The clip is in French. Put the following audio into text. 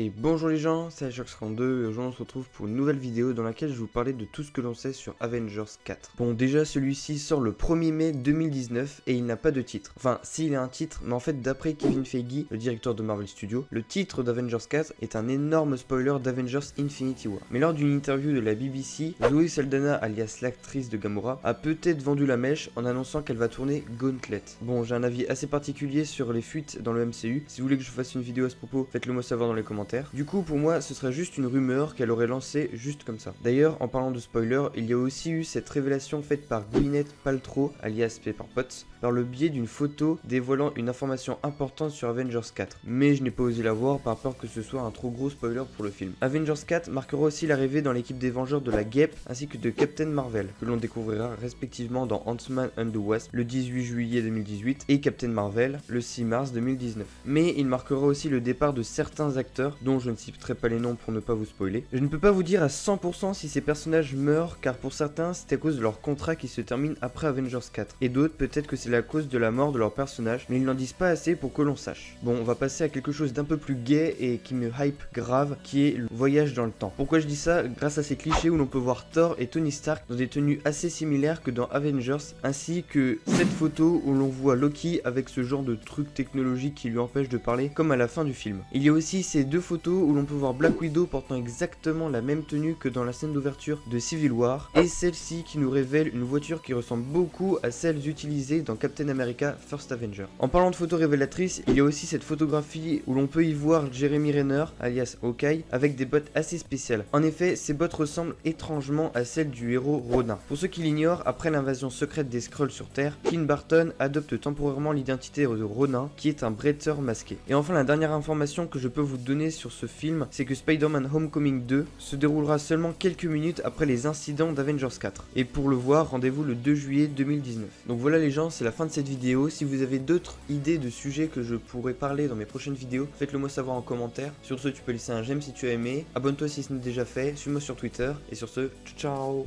Et bonjour les gens, c'est Ajax32 et aujourd'hui on se retrouve pour une nouvelle vidéo dans laquelle je vais vous parler de tout ce que l'on sait sur Avengers 4. Bon déjà celui-ci sort le 1er mai 2019 et il n'a pas de titre. Enfin si il a un titre, mais en fait d'après Kevin Feige, le directeur de Marvel Studios, le titre d'Avengers 4 est un énorme spoiler d'Avengers Infinity War. Mais lors d'une interview de la BBC, Zoe Saldana alias l'actrice de Gamora a peut-être vendu la mèche en annonçant qu'elle va tourner Gauntlet. Bon j'ai un avis assez particulier sur les fuites dans le MCU, si vous voulez que je fasse une vidéo à ce propos, faites-le moi savoir dans les commentaires du coup, pour moi, ce serait juste une rumeur qu'elle aurait lancée juste comme ça. D'ailleurs, en parlant de spoiler, il y a aussi eu cette révélation faite par Gwyneth Paltrow, alias Pepper Potts, par le biais d'une photo dévoilant une information importante sur Avengers 4. Mais je n'ai pas osé la voir par peur que ce soit un trop gros spoiler pour le film. Avengers 4 marquera aussi l'arrivée dans l'équipe des Vengeurs de la Guêpe ainsi que de Captain Marvel, que l'on découvrira respectivement dans Ant-Man and the Wasp le 18 juillet 2018 et Captain Marvel le 6 mars 2019. Mais il marquera aussi le départ de certains acteurs dont je ne citerai pas les noms pour ne pas vous spoiler. Je ne peux pas vous dire à 100% si ces personnages meurent car pour certains c'est à cause de leur contrat qui se termine après Avengers 4 et d'autres peut-être que c'est la cause de la mort de leur personnage mais ils n'en disent pas assez pour que l'on sache. Bon on va passer à quelque chose d'un peu plus gay et qui me hype grave qui est le voyage dans le temps. Pourquoi je dis ça? Grâce à ces clichés où l'on peut voir Thor et Tony Stark dans des tenues assez similaires que dans Avengers ainsi que cette photo où l'on voit Loki avec ce genre de truc technologique qui lui empêche de parler comme à la fin du film. Il y a aussi ces deux photos où l'on peut voir Black Widow portant exactement la même tenue que dans la scène d'ouverture de Civil War, et celle-ci qui nous révèle une voiture qui ressemble beaucoup à celles utilisées dans Captain America First Avenger. En parlant de photos révélatrices, il y a aussi cette photographie où l'on peut y voir Jeremy Renner, alias Hawkeye, avec des bottes assez spéciales. En effet, ces bottes ressemblent étrangement à celles du héros Rodin. Pour ceux qui l'ignorent, après l'invasion secrète des Skrulls sur Terre, Clint Barton adopte temporairement l'identité de Ronin, qui est un bretteur masqué. Et enfin, la dernière information que je peux vous donner sur ce film, c'est que Spider-Man Homecoming 2 se déroulera seulement quelques minutes après les incidents d'Avengers 4. Et pour le voir, rendez-vous le 2 juillet 2019. Donc voilà les gens, c'est la fin de cette vidéo. Si vous avez d'autres idées de sujets que je pourrais parler dans mes prochaines vidéos, faites-le moi savoir en commentaire. Sur ce, tu peux laisser un j'aime si tu as aimé. Abonne-toi si ce n'est déjà fait. Suis-moi sur Twitter. Et sur ce, ciao